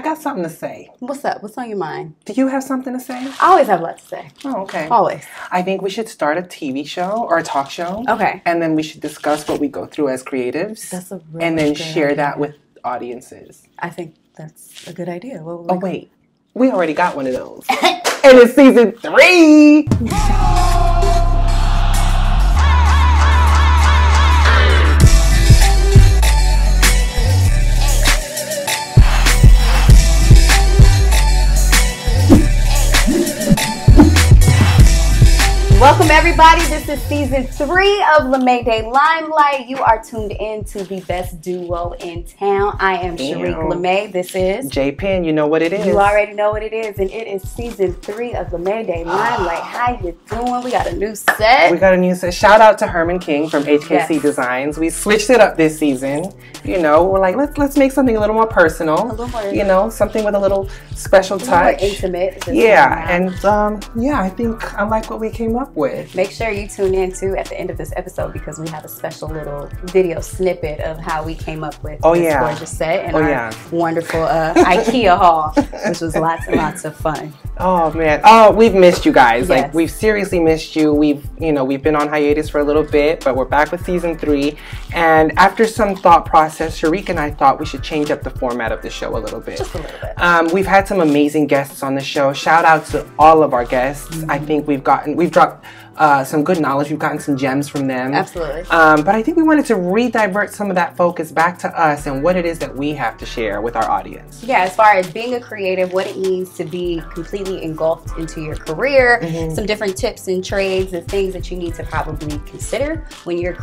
I got something to say. What's up? What's on your mind? Do you have something to say? I always have a lot to say. Oh, okay. Always. I think we should start a TV show or a talk show. Okay. And then we should discuss what we go through as creatives. That's a really and then share idea. that with audiences. I think that's a good idea. Oh wait, we already got one of those, and it's season three. Welcome everybody. This is season three of LaMay Day Limelight. You are tuned in to the best duo in town. I am Sharíck. LaMay. This is J Pin, you know what it is. You already know what it is, and it is season three of the Mayday Limelight. How you doing? We got a new set. We got a new set. Shout out to Herman King from HKC Yes. Designs. We switched it up this season. You know, we're like let's let's make something a little more personal. A little more- you know, something with a little special A little more touch. intimate. Yeah, and um, yeah, I think I like what we came up with. Make sure you tune in too at the end of this episode because we have a special little video snippet of how we came up with Oh, this yeah. gorgeous set and Oh, our yeah. wonderful uh, IKEA haul, which was lots and lots of fun. Oh man. Oh, we've missed you guys. Like we've seriously missed you. We've, you know, we've been on hiatus for a little bit, but we're back with season three. And after some thought process, Sharíck and I thought we should change up the format of the show a little bit. Just a little bit. Um, we've had some amazing guests on the show. Shout out to all of our guests. I think we've gotten, we've dropped uh, some good knowledge. We've gotten some gems from them. Absolutely. Um, but I think we wanted to re-divert some of that focus back to us and what it is that we have to share with our audience. Yeah, as far as being a creative, what it means to be completely engulfed into your career, Mm-hmm. some different tips and trades and things that you need to probably consider when you're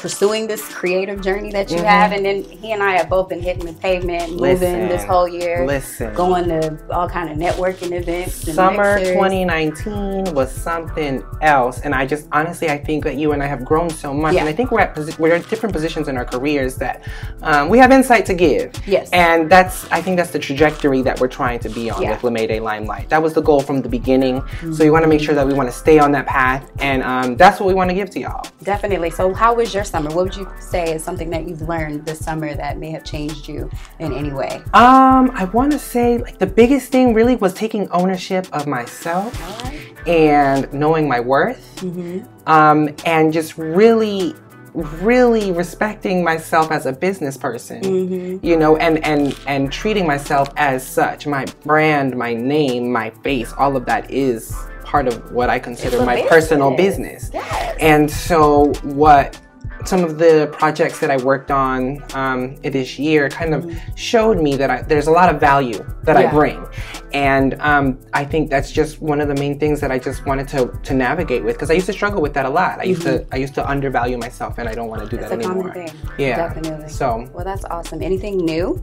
pursuing this creative journey that you Mm-hmm. have. And then he and I have both been hitting the pavement, moving Listen, this whole year, Listen. going to all kind of networking events. Summer mixers. 2019 was something else, and I just honestly I think that you and I have grown so much, Yeah. and I think we're at posi- we're at different positions in our careers that um, we have insight to give. Yes. and that's I think that's the trajectory that we're trying to be on Yeah. with LaMay Day Limelight. That was the goal from the beginning. So we want to make sure that we want to stay on that path, and um, that's what we want to give to y'all. Definitely. So, how was your summer? What would you say is something that you've learned this summer that may have changed you in any way? Um, I want to say like the biggest thing really was taking ownership of myself. Right. and knowing my worth Mm-hmm. um, and just really really respecting myself as a business person Mm-hmm. you know and and and treating myself as such my brand my name my face all of that is part of what i consider my personal business. business Yes. and so what some of the projects that I worked on um, this year kind of showed me that I, there's a lot of value that I Mm-hmm. Bring, and um, I think that's just one of the main things that I just wanted to to navigate with because I used to struggle with that a lot. I used to I used to undervalue myself, and I don't want to do It's that a anymore. common thing. Yeah, Definitely. So, Well, that's awesome. Anything new?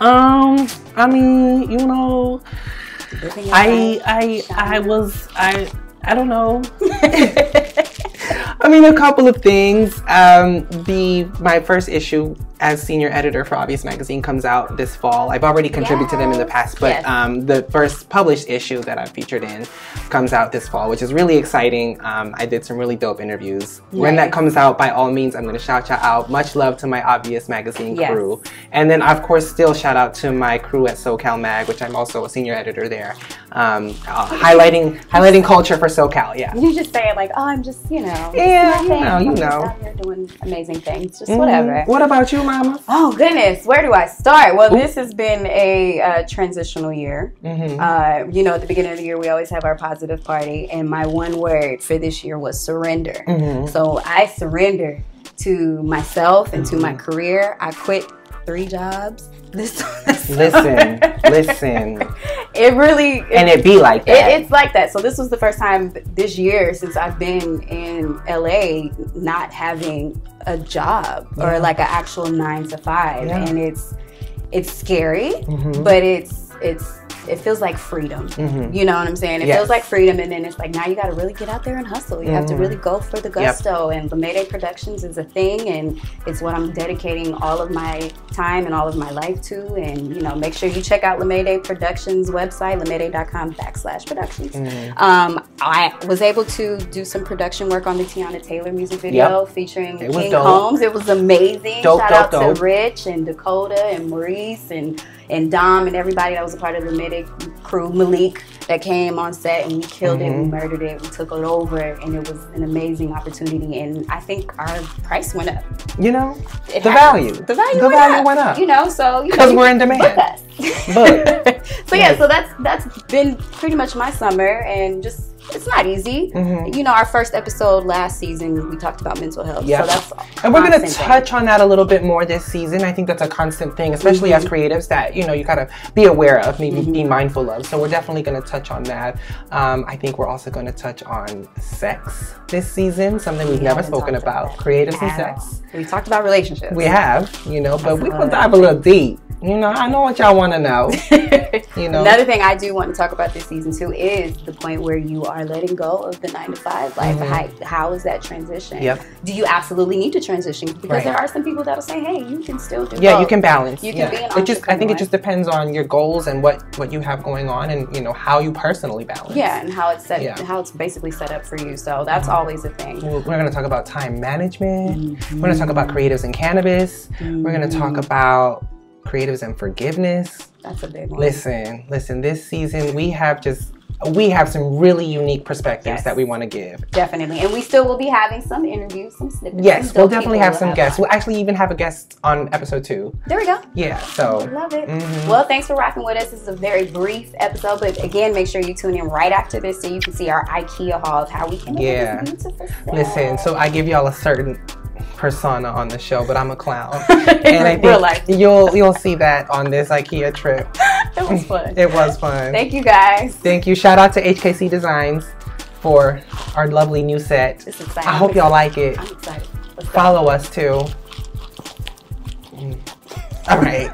um, I mean, you know, I I I was I I don't know. I mean, a couple of things. Um, the my first issue as senior editor for Obvious Magazine comes out this fall. I've already contributed to them in the past, but yes. um, the first published issue that I've featured in comes out this fall, which is really exciting. Um, I did some really dope interviews. When that comes out, by all means, I'm going to shout you out. Much love to my Obvious Magazine Yes. crew, and then of course, still shout out to my crew at SoCal Mag, which I'm also a senior editor there, um, uh, highlighting highlighting culture for SoCal. Yeah. You just say it like, oh, I'm just, you know, Yeah, you know, you know. here doing amazing things, just Mhm. whatever. What about you, Mama? Oh goodness, where do I start? Well, this has been a uh, transitional year. Mm-hmm. Uh, you know, at the beginning of the year, we always have our positive party, and my one word for this year was surrender. Mhm. So I surrender to myself and to my career. I quit three jobs. This Listen, listen, It really and it be like It, that. it's like that. So this was the first time this year since I've been in LA not having a job Yeah. or like an actual nine to five, Yeah. and it's it's scary, Mhm. but it's it's it feels like freedom. Mhm. You know what I'm saying? It Yes. feels like freedom, and then it's like now you got to really get out there and hustle. You have to Mhm. really go for the gusto. And the Mayday Productions is a thing, and it's what I'm dedicating all of my time and all of my life to. And you know, make sure you check out LaMay Day Productions website, lamayday.com backslash productions. Mhm. Um, I was able to do some production work on the Teyana Taylor music video featuring It was King dope. Combs. It was amazing. Dope, Shout dope, out to Rich and Dakota and Maurice and and Dom and everybody that was a part of the medic crew, Malik that came on set and we killed it, we Mm-hmm. murdered it, we took it over, and it was an amazing opportunity. And I think our price went up. You know, It the happens. value. The value, The went, value up, went up. You know, so because we're in demand. Book us. Book. so yeah, so that's that's been pretty much my summer, and just it's not easy. Mhm. You know, our first episode last season we talked about mental health. Yeah. So that's And we're going to touch on that a little bit more this season. I think that's a constant thing, especially as Mm-hmm. creatives that, you know, you got to be aware of, maybe be mindful of. So we're definitely going to touch on that. Um, I think we're also going to touch on sex this season, something we've We never spoken about. that Creatives and sex. We talked about relationships. We have, you know, but That's we will dive a little deep. You know, I know what y'all want to know. You know. Another thing I do want to talk about this season too is the point where you are letting go of the nine to five life. How, how is that transition? Mm-hmm. Yep. Do you absolutely need to transition? Because Right. there are some people that'll say, "Hey, you can still do." yeah, you can balance. You can yeah. be an it just I think it just depends on your goals and what what you have going on and you know how you personally balance. Yeah, and how it's set, Yeah. Mm-hmm. how it's basically set up for you. So that's always a thing. We're going to talk about time management. Mm-hmm. We're going to talk about creatives and cannabis. We're going to talk about creatives and forgiveness. That's a big one. Listen, listen, this season we have just we have some really unique perspectives Yes. that we want to give. Definitely, and we still will be having some interviews, some snippets. Yes, we'll definitely have some guests. on. We'll actually even have a guest on episode 2. There we go. Yeah, so Love it. Mhm. Well, thanks for rocking with us. This is a very brief episode, but again, make sure you tune in right after this so you can see our IKEA haul of how we can Yeah. this beautiful set. Listen, so I give y'all a certain persona on the show, but I'm a clown, and I think you'll you'll see that on this IKEA trip. it was fun. It was fun. Thank you guys. Thank you. Shout out to HKC Designs for our lovely new set. It's exciting. I hope y'all like it. I'm excited. Let's go. Follow us too. All right,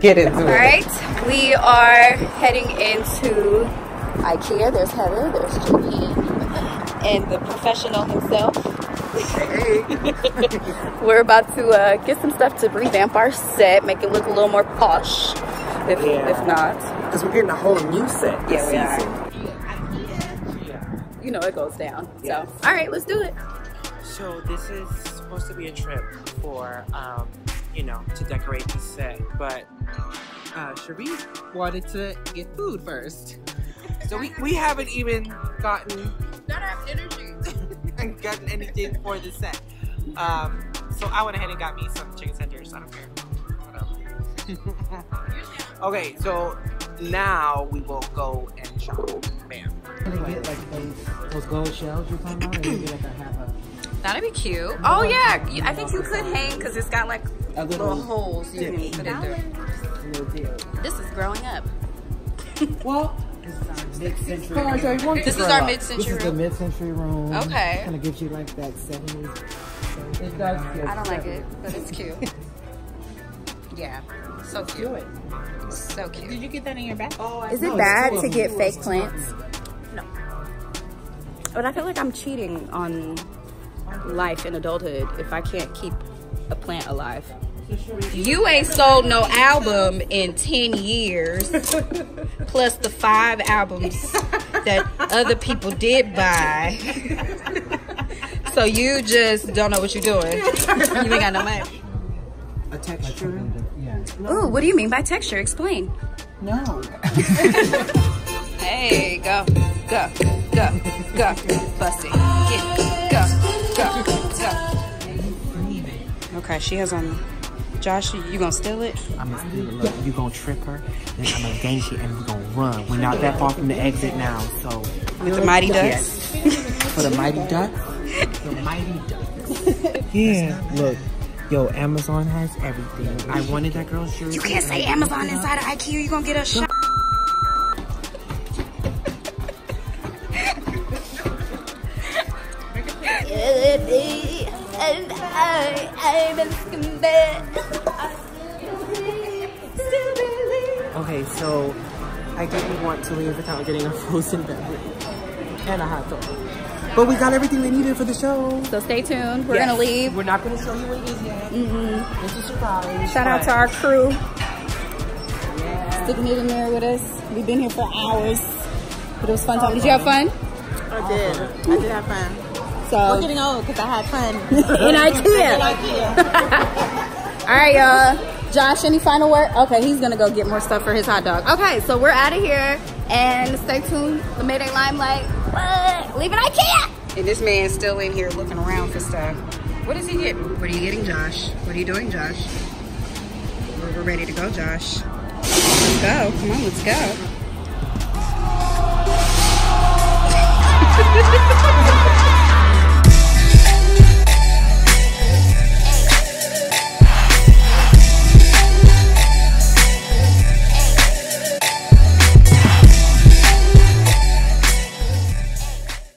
get into All it. right, we are heading into IKEA. There's Heather, there's JP, and the professional himself. We're about to uh, get some stuff to revamp our set, make it look a little more posh, if, Yeah. if not. Because we're getting a whole new set this Yeah, we season. You know it goes down. So, all right, let's do it. So this is supposed to be a trip for, um, you know, to decorate the set, but uh, Cherise wanted to get food first. So we, we haven't even gotten Not have energy. Gotten anything for the set. Um, so I went ahead and got me some chicken tenders. I don't care. Okay, so now we will go and shop. Bam. Gonna get like those, those gold shells you're talking about, or you get like a half a, That'd be cute. Oh, yeah. you- I think you could hang because it's got like a little little, holes you can put in there. This is growing up. Well, this is our mid-century. This is our This mid-century is the room. mid-century room. Okay. Kind of gives you like that 70s. It does. I don't like it, but it's cute. Yeah, so cute. Do it. So cute. Did you get that in your bag? Oh, Is it bad to get fake plants? No. But I feel like I'm cheating on life in adulthood if I can't keep a plant alive. You ain't sold no album in 10 years, plus the five albums that other people did buy. So you just don't know what you're doing. You ain't got no money. A texture? Yeah. Ooh, what do you mean by texture? Explain. No. Hey, go, go, go, go, bust it, get go, go, go. Okay, she has on. Josh, you gonna steal it? I'm gonna steal it. Look, you gonna trip her, then I'm gonna gang shit and we're gonna run. We're not that far from the exit now, so With the mighty ducks? Yes. For the mighty ducks. The mighty ducks. yeah. Look, yo, Amazon has everything. I wanted that girl's shirt. You can't say Amazon inside of IKEA. You gonna get a shot. And I, I'm. Okay, so I didn't want to leave without getting a frozen beverage and a hot dog. But we got everything we needed for the show. So stay tuned. We're Yes. gonna leave. We're not gonna show you what it is yet. Mm-hmm. It's a surprise. Shout out to our crew. Sticking it in there with us. We've been here for hours. But it was fun time. Did you have fun? I did. I did have fun. So we're getting old because I had fun in IKEA. in IKEA. All right, y'all. Josh, any final word? Okay, he's gonna go get more stuff for his hot dog. Okay, so we're out of here and stay tuned. The Mayday Limelight. But leave it IKEA. And this man's still in here looking around for stuff. What is he getting? What are you getting, Josh? What are you doing, Josh? We're, we're ready to go, Josh. Let's go. Come on, let's go.